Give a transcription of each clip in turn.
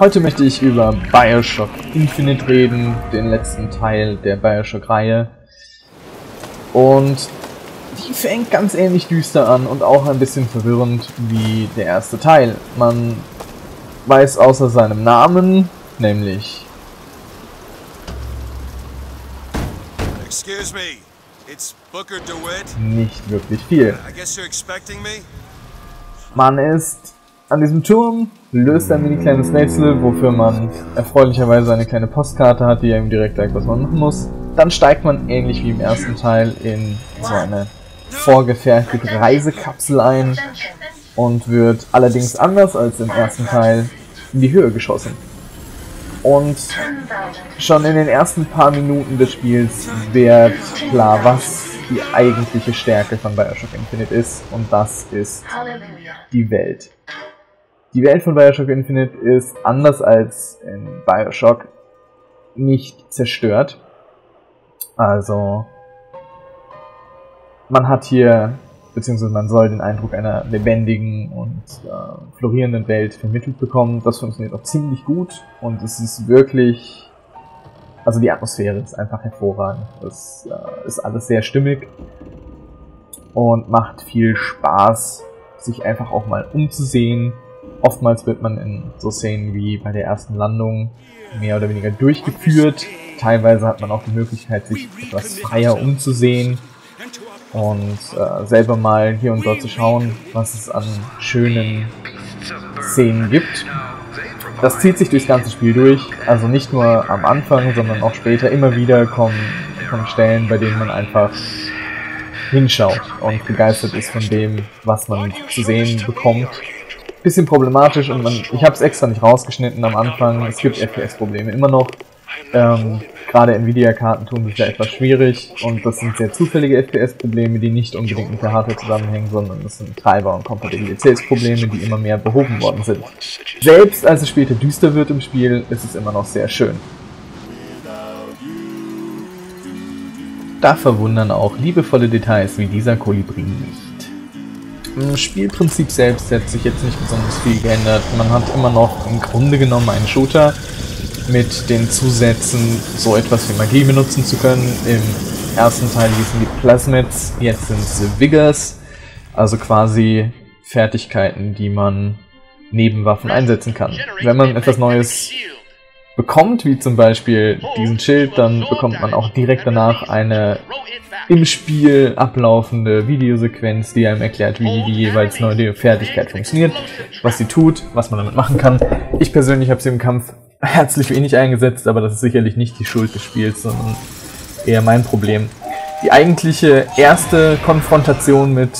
Heute möchte ich über Bioshock Infinite reden, den letzten Teil der Bioshock-Reihe. Und die fängt ganz ähnlich düster an und auch ein bisschen verwirrend wie der erste Teil. Man weiß außer seinem Namen, nämlich Excuse me, it's Booker DeWitt. nicht wirklich viel. I guess you're expecting me? Man ist an diesem Turm, löst ein mini kleines Rätsel, wofür man erfreulicherweise eine kleine Postkarte hat, die einem direkt sagt, was man machen muss. Dann steigt man ähnlich wie im ersten Teil in so eine vorgefertigte Reisekapsel ein und wird allerdings anders als im ersten Teil in die Höhe geschossen. Und schon in den ersten paar Minuten des Spiels wird klar, was die eigentliche Stärke von Bioshock Infinite ist. Und das ist die Welt. Die Welt von Bioshock Infinite ist anders als in Bioshock nicht zerstört. Also man hat hier, beziehungsweise man soll den Eindruck einer lebendigen und äh, florierenden Welt vermittelt bekommen. Das funktioniert auch ziemlich gut und es ist wirklich, also die Atmosphäre ist einfach hervorragend. Das äh, ist alles sehr stimmig und macht viel Spaß, sich einfach auch mal umzusehen. Oftmals wird man in so Szenen wie bei der ersten Landung mehr oder weniger durchgeführt. Teilweise hat man auch die Möglichkeit, sich etwas freier umzusehen und äh, selber mal hier und dort zu schauen, was es an schönen Szenen gibt. Das zieht sich durchs ganze Spiel durch, also nicht nur am Anfang, sondern auch später immer wieder kommen, kommen Stellen, bei denen man einfach hinschaut und begeistert ist von dem, was man zu sehen bekommt. Bisschen problematisch und man, ich habe es extra nicht rausgeschnitten am Anfang. Es gibt FPS-Probleme immer noch. Ähm, Gerade Nvidia-Karten tun sich da etwas schwierig und das sind sehr zufällige FPS-Probleme, die nicht unbedingt mit der Hardware zusammenhängen, sondern das sind Treiber- und Kompatibilitätsprobleme, die immer mehr behoben worden sind. Selbst als es später düster wird im Spiel, ist es immer noch sehr schön. Da verwundern auch liebevolle Details wie dieser Kolibri nicht. Spielprinzip selbst hat sich jetzt nicht besonders viel geändert. Man hat immer noch im Grunde genommen einen Shooter mit den Zusätzen, so etwas wie Magie benutzen zu können. Im ersten Teil hießen die Plasmids, jetzt sind sie Vigors, also quasi Fertigkeiten, die man neben Waffen einsetzen kann. Wenn man etwas Neues bekommt, wie zum Beispiel diesen Schild, dann bekommt man auch direkt danach eine im Spiel ablaufende Videosequenz, die einem erklärt, wie die jeweils neue Fertigkeit funktioniert, was sie tut, was man damit machen kann. Ich persönlich habe sie im Kampf herzlich wenig eingesetzt, aber das ist sicherlich nicht die Schuld des Spiels, sondern eher mein Problem. Die eigentliche erste Konfrontation mit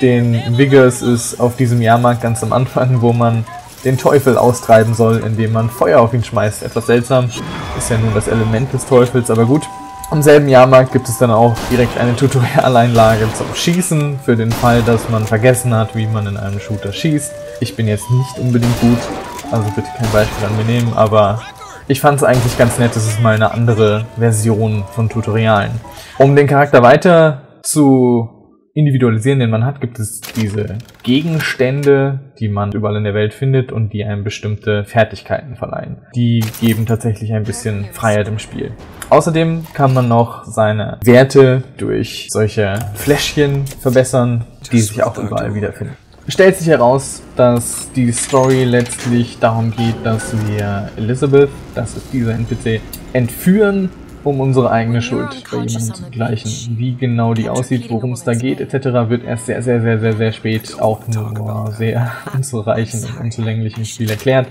den Vigors ist auf diesem Jahrmarkt ganz am Anfang, wo man den Teufel austreiben soll, indem man Feuer auf ihn schmeißt. Etwas seltsam, ist ja nun das Element des Teufels, aber gut. Am selben Jahrmarkt gibt es dann auch direkt eine Tutorialeinlage zum Schießen, für den Fall, dass man vergessen hat, wie man in einem Shooter schießt. Ich bin jetzt nicht unbedingt gut, also bitte kein Beispiel an mir nehmen, aber ich fand es eigentlich ganz nett, es ist mal eine andere Version von Tutorialen. Um den Charakter weiter zu individualisieren, den man hat, gibt es diese Gegenstände, die man überall in der Welt findet und die einem bestimmte Fertigkeiten verleihen. Die geben tatsächlich ein bisschen Freiheit im Spiel. Außerdem kann man noch seine Werte durch solche Fläschchen verbessern, die sich auch überall wiederfinden. Stellt sich heraus, dass die Story letztlich darum geht, dass wir Elizabeth, das ist dieser NPC, entführen um unsere eigene Schuld bei jemandem zu gleichen. Wie genau die aussieht, worum es da geht, etc., wird erst sehr, sehr, sehr, sehr, sehr spät auch nur sehr unzureichend und unzulänglich im Spiel erklärt.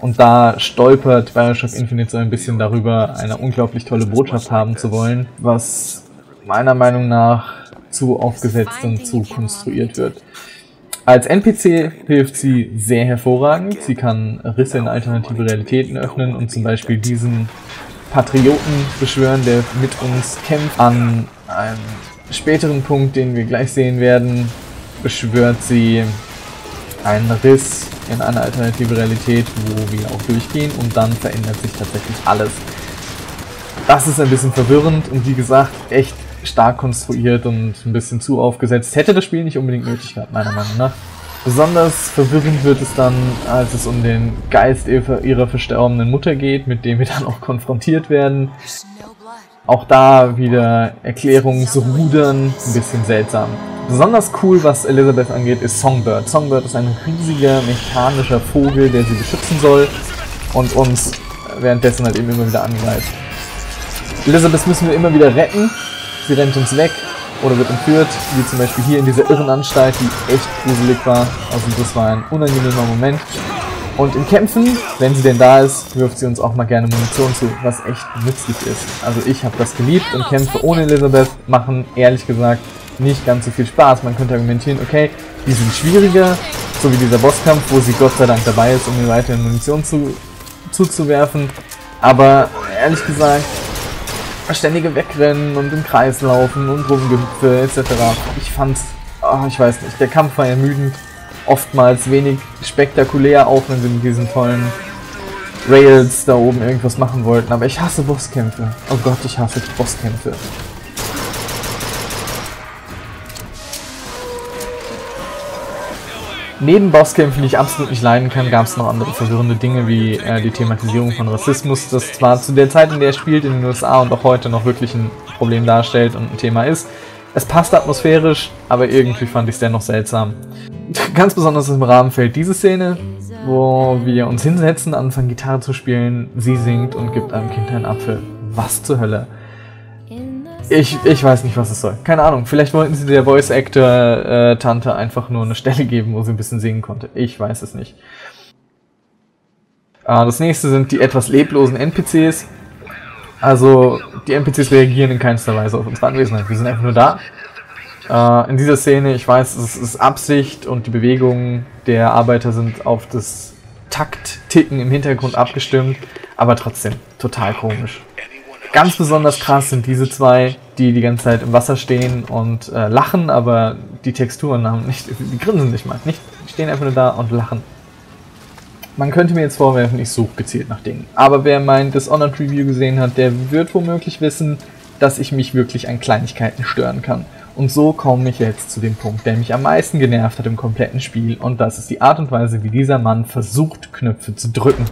Und da stolpert Bioshock Infinite so ein bisschen darüber, eine unglaublich tolle Botschaft haben zu wollen, was meiner Meinung nach zu aufgesetzt und zu konstruiert wird. Als NPC hilft sie sehr hervorragend. Sie kann Risse in alternative Realitäten öffnen und zum Beispiel diesen Patrioten beschwören, der mit uns kämpft. An einem späteren Punkt, den wir gleich sehen werden, beschwört sie einen Riss in eine alternative Realität, wo wir auch durchgehen und dann verändert sich tatsächlich alles. Das ist ein bisschen verwirrend und wie gesagt, echt stark konstruiert und ein bisschen zu aufgesetzt. Hätte das Spiel nicht unbedingt nötig gehabt, meiner Meinung nach. Besonders verwirrend wird es dann, als es um den Geist ihrer verstorbenen Mutter geht, mit dem wir dann auch konfrontiert werden. Auch da wieder Erklärungsrudern, ein bisschen seltsam. Besonders cool, was Elizabeth angeht, ist Songbird. Songbird ist ein riesiger mechanischer Vogel, der sie beschützen soll und uns währenddessen halt eben immer wieder angreift. Elizabeth müssen wir immer wieder retten. Sie rennt uns weg oder wird entführt, wie zum Beispiel hier in dieser Irrenanstalt, die echt gruselig war. Also das war ein unangenehmer Moment. Und in Kämpfen, wenn sie denn da ist, wirft sie uns auch mal gerne Munition zu, was echt nützlich ist. Also ich habe das geliebt und Kämpfe ohne Elizabeth machen, ehrlich gesagt, nicht ganz so viel Spaß. Man könnte argumentieren, okay, die sind schwieriger, so wie dieser Bosskampf, wo sie Gott sei Dank dabei ist, um mir weiterhin Munition zu, zuzuwerfen. Aber ehrlich gesagt, ständige Wegrennen und im Kreis laufen und rumgehüpfe etc. Ich fand's, oh, ich weiß nicht, der Kampf war ermüdend, oftmals wenig spektakulär, auch wenn sie mit diesen tollen Rails da oben irgendwas machen wollten. Aber ich hasse Bosskämpfe. Oh Gott, ich hasse Bosskämpfe. Neben Bosskämpfen, die ich absolut nicht leiden kann, gab es noch andere verwirrende Dinge wie äh, die Thematisierung von Rassismus, das zwar zu der Zeit, in der er spielt, in den USA und auch heute noch wirklich ein Problem darstellt und ein Thema ist. Es passt atmosphärisch, aber irgendwie fand ich es dennoch seltsam. Ganz besonders im Rahmen fällt diese Szene, wo wir uns hinsetzen, anfangen Gitarre zu spielen, sie singt und gibt einem Kind einen Apfel. Was zur Hölle? Ich, ich weiß nicht, was es soll. Keine Ahnung. Vielleicht wollten sie der Voice Actor äh, Tante einfach nur eine Stelle geben, wo sie ein bisschen singen konnte. Ich weiß es nicht. Äh, das nächste sind die etwas leblosen NPCs. Also, die NPCs reagieren in keinster Weise auf unsere Anwesenheit. Wir sind einfach nur da. Äh, in dieser Szene, ich weiß, es ist Absicht und die Bewegungen der Arbeiter sind auf das Takt-Ticken im Hintergrund abgestimmt, aber trotzdem total komisch. Ganz besonders krass sind diese zwei, die die ganze Zeit im Wasser stehen und äh, lachen, aber die Texturen haben nicht, die grinsen nicht mal, nicht, die stehen einfach nur da und lachen. Man könnte mir jetzt vorwerfen, ich suche gezielt nach Dingen. Aber wer mein Dishonored Review gesehen hat, der wird womöglich wissen, dass ich mich wirklich an Kleinigkeiten stören kann. Und so komme ich jetzt zu dem Punkt, der mich am meisten genervt hat im kompletten Spiel, und das ist die Art und Weise, wie dieser Mann versucht, Knöpfe zu drücken.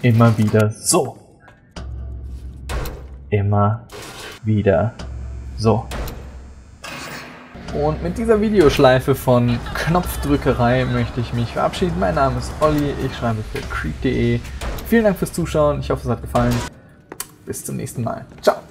Immer wieder so immer wieder so. Und mit dieser Videoschleife von Knopfdrückerei möchte ich mich verabschieden. Mein Name ist Olli, ich schreibe für creep.de. Vielen Dank fürs Zuschauen, ich hoffe es hat gefallen. Bis zum nächsten Mal. Ciao!